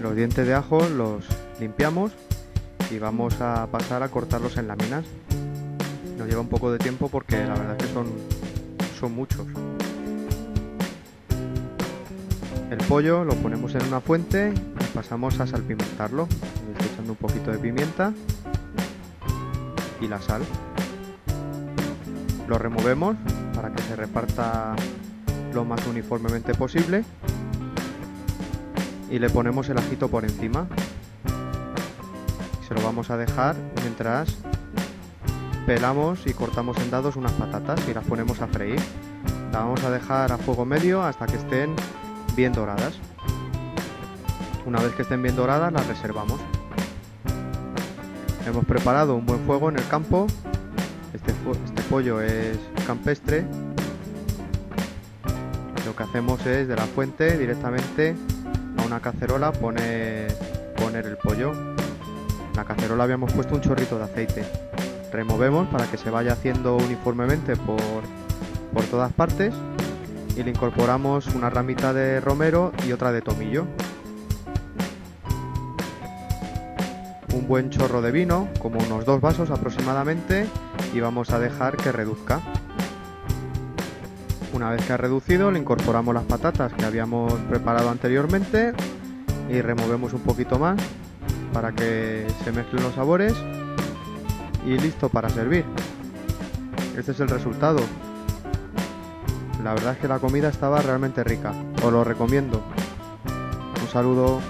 Los dientes de ajo los limpiamos y vamos a pasar a cortarlos en láminas. Nos lleva un poco de tiempo porque la verdad es que son, son muchos. El pollo lo ponemos en una fuente y pasamos a salpimentarlo. Echando un poquito de pimienta y la sal. Lo removemos para que se reparta lo más uniformemente posible y le ponemos el ajito por encima. Se lo vamos a dejar mientras pelamos y cortamos en dados unas patatas y las ponemos a freír. La vamos a dejar a fuego medio hasta que estén bien doradas. Una vez que estén bien doradas las reservamos. Hemos preparado un buen fuego en el campo. Este, este pollo es campestre. Lo que hacemos es de la fuente directamente una cacerola poner, poner el pollo. En la cacerola habíamos puesto un chorrito de aceite. Removemos para que se vaya haciendo uniformemente por, por todas partes y le incorporamos una ramita de romero y otra de tomillo. Un buen chorro de vino, como unos dos vasos aproximadamente, y vamos a dejar que reduzca. Una vez que ha reducido, le incorporamos las patatas que habíamos preparado anteriormente y removemos un poquito más para que se mezclen los sabores y listo para servir. Este es el resultado. La verdad es que la comida estaba realmente rica. Os lo recomiendo. Un saludo.